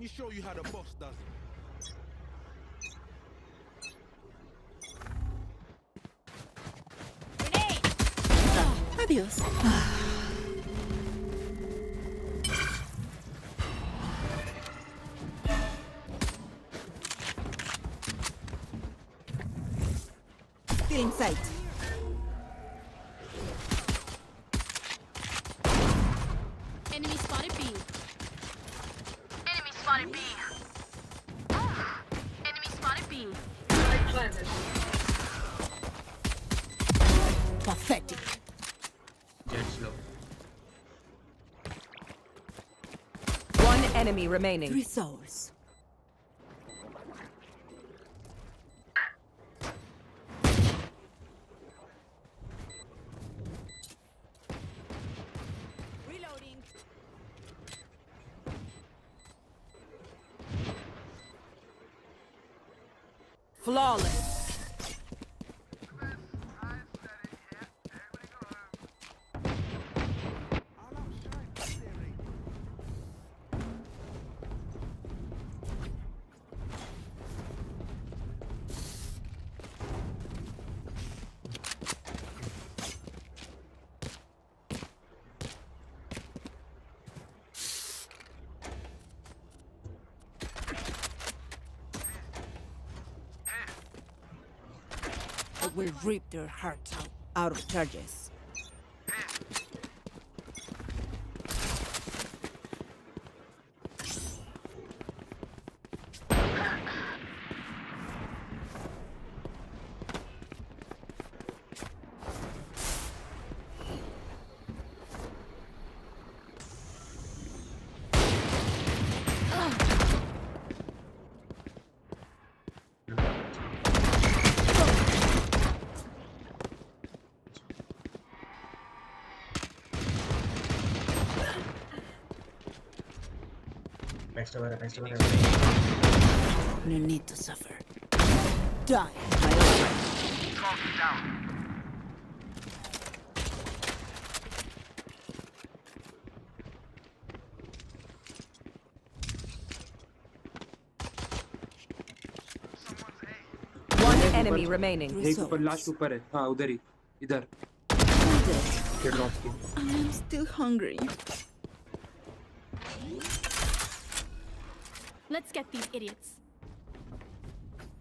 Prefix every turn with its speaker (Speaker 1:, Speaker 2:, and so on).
Speaker 1: me show you how the boss does it.
Speaker 2: Adiós. Still in sight.
Speaker 3: Enemy spotted B.
Speaker 4: Enemy spotted B. Enemy spotted B.
Speaker 2: Pathetic.
Speaker 5: Jett slow.
Speaker 6: One enemy remaining.
Speaker 2: Three souls.
Speaker 6: Flawless.
Speaker 2: Will rip their hearts out. Out of charges.
Speaker 5: Next over, next over.
Speaker 2: No need to suffer. Die. My own.
Speaker 6: One enemy remaining.
Speaker 2: Three
Speaker 7: एक ऊपर
Speaker 2: souls.
Speaker 7: Last ऊपर है हाँ उधर ही इधर
Speaker 2: I'm dead.
Speaker 7: ये drop की
Speaker 2: I'm still hungry.
Speaker 3: Let's get these idiots.